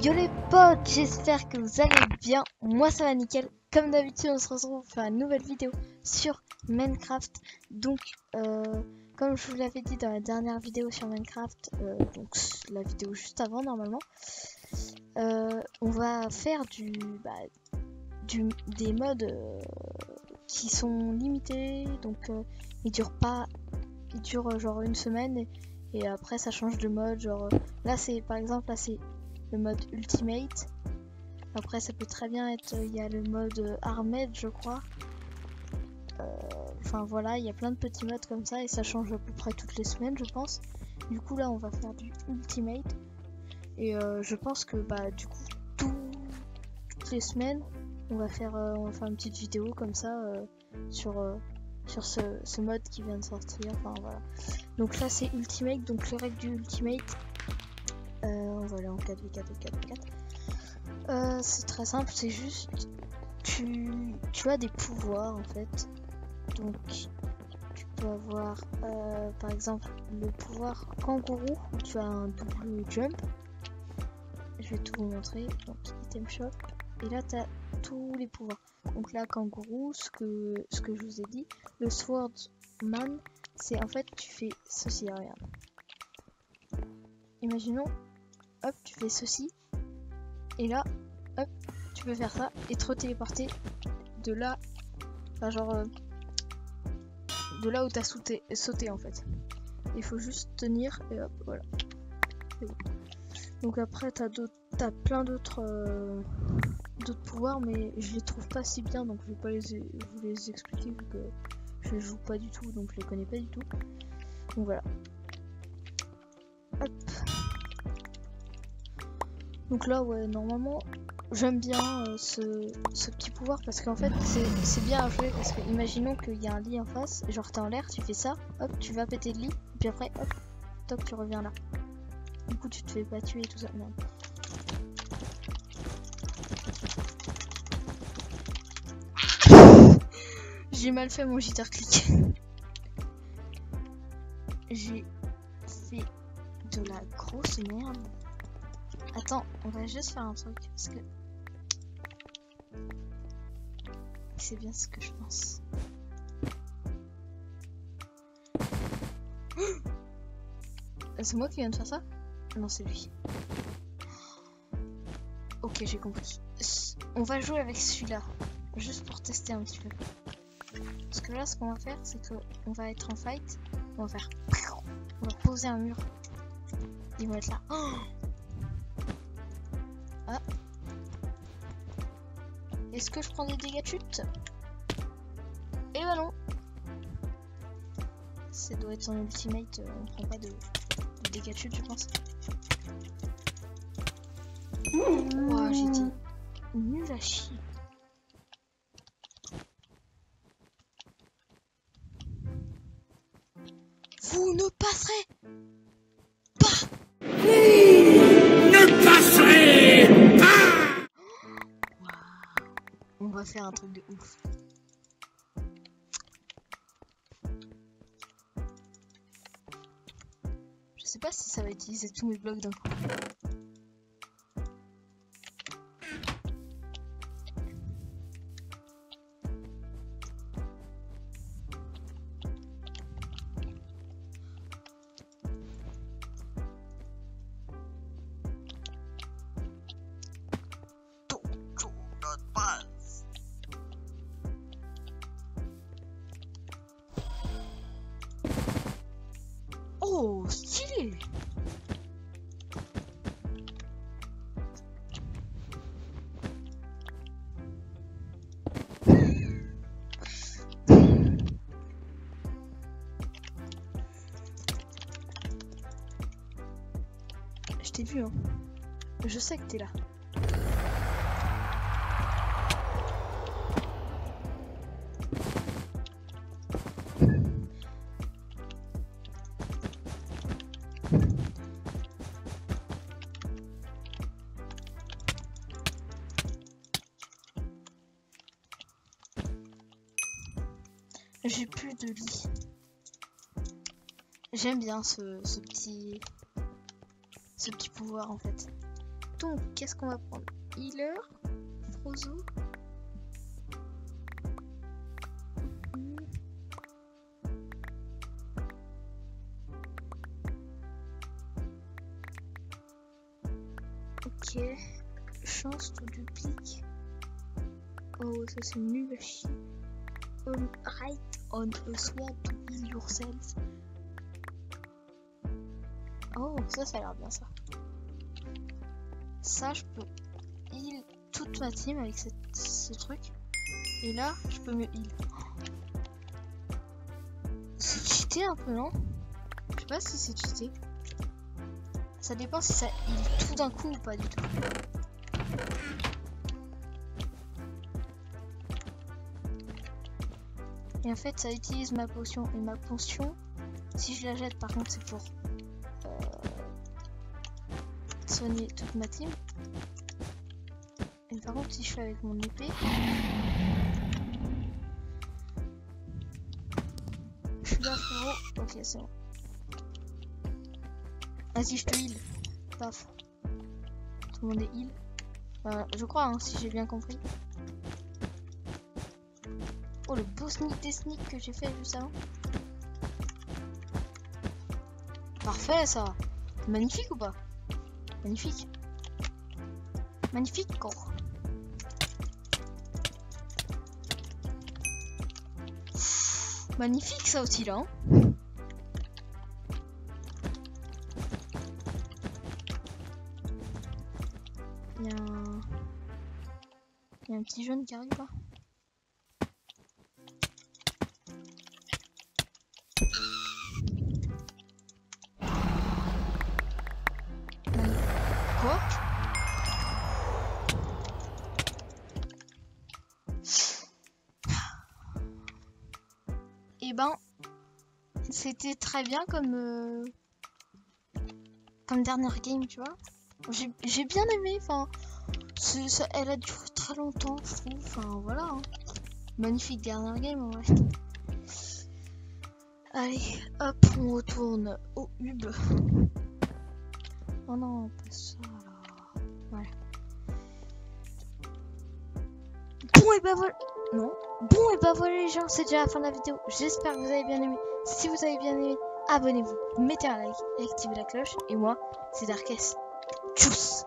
Yo les potes, j'espère que vous allez bien. Moi ça va nickel. Comme d'habitude, on se retrouve pour une nouvelle vidéo sur Minecraft. Donc, euh, comme je vous l'avais dit dans la dernière vidéo sur Minecraft, euh, donc la vidéo juste avant normalement, euh, on va faire du, bah, des modes qui sont limités. Donc, ils durent pas, ils durent genre une semaine et, après ça change de mode. Genre là c'est par exemple là c'est le mode Ultimate. Après, ça peut très bien être. Il y a le mode euh, Armed, je crois. Euh, Enfin voilà, il y a plein de petits modes comme ça et ça change à peu près toutes les semaines, je pense. Du coup, là, on va faire du Ultimate. Et euh, je pense que bah, du coup, tout- toutes les semaines, on va faire, euh, on va faire une petite vidéo comme ça euh, sur, euh, sur ce, ce mode qui vient de sortir. Enfin voilà. Donc là, c'est Ultimate. Donc les règles du Ultimate. Euh, on va aller en 4v4 et 4v4. Euh, c'est très simple, c'est juste tu, tu as des pouvoirs en fait. Donc tu peux avoir euh, par exemple le pouvoir kangourou où tu as un double jump. Je vais tout vous montrer. Donc item shop. Et là tu as tous les pouvoirs. Donc là kangourou, ce que, ce que je vous ai dit. Le swordsman, c'est en fait tu fais ceci, regarde. Imaginons, hop, tu fais ceci. Et là, hop, tu peux faire ça et te retéléporter de là, enfin genre euh, de là où t'as sauté, sauté en fait. Il faut juste tenir et hop, voilà. Bon. Donc après t'as t'as plein d'autres euh, d'autres pouvoirs, mais je les trouve pas si bien, donc je vais pas les, vous les expliquer vu que je joue pas du tout, donc je les connais pas du tout. Donc voilà. Donc là, ouais, normalement, j'aime bien euh, ce, petit pouvoir parce qu'en fait, c'est bien à jouer parce que imaginons qu'il y a un lit en face, genre t'es en l'air, tu fais ça, hop, tu vas péter le lit, et puis après, hop, toc, tu reviens là. Du coup, tu te fais pas tuer et tout ça. Merde. J'ai mal fait mon jitter click. J'ai fait de la grosse merde. Attends, on va juste faire un truc parce que c'est bien ce que je pense. C'est moi qui viens de faire ça? Non, c'est lui. Ok, j'ai compris. On va jouer avec celui-là, juste pour tester un petit peu. Parce que là, ce qu'on va faire, c'est que on va être en fight. On va faire. On va poser un mur. Ils vont être là. Oh ah. Est-ce que je prends des dégâts de chute? Et bah non. Ça doit être son ultimate. euh, On prend pas de, de dégâts de chute, je pense. Ouah, j'ai dit nul à chier. Faire un truc de ouf. Je sais pas si ça va utiliser tous mes blocs d'un coup. Oh, stylé Je t'ai vu, hein. Je sais que t'es là. J'ai plus de lit. J'aime bien ce, petit ce petit pouvoir en fait. Donc, qu'est-ce qu'on va prendre? Healer Frozo. Ok. Chance to duplique. Oh, ça c'est nul à chier. Right on a sword to heal yourself. Oh, ça, ça a l'air bien ça. Ça, je peux heal toute ma team avec cette- ce truc. Et là, je peux me heal. C'est cheaté un peu, non? Je sais pas si c'est cheaté. Ça dépend si ça heal tout d'un coup ou pas du tout. Et en fait, ça utilise ma potion. Et ma potion, si je la jette, par contre, c'est pour euh, soigner toute ma team. Et par contre, si je fais avec mon épée, je suis là, frérot. Ok, c'est bon. Vas-y, je te heal. Paf. Tout le monde est heal. Euh, je crois, hein, si j'ai bien compris. Oh, le beau sneak des sneaks que j'ai fait juste avant. Parfait, ça. Magnifique ou pas? Magnifique. Magnifique, quoi. Magnifique, ça aussi, là. hein. Un... Petit jaune qui arrive là. Eh ben, c'était très bien comme euh, comme dernière game, tu vois. J'ai bien aimé. Enfin, elle a duré très longtemps, je trouve. Enfin, voilà. hein. Magnifique dernière game, en vrai. Allez, hop, on retourne au hub. Oh non, pas ça là. Voilà. Bon et bah voilà. Non. Bon et bah voilà les gens, c'est déjà la fin de la vidéo. J'espère que vous avez bien aimé. Si vous avez bien aimé, abonnez-vous, mettez un like activez la cloche. Et moi, c'est Darkest. Tchuss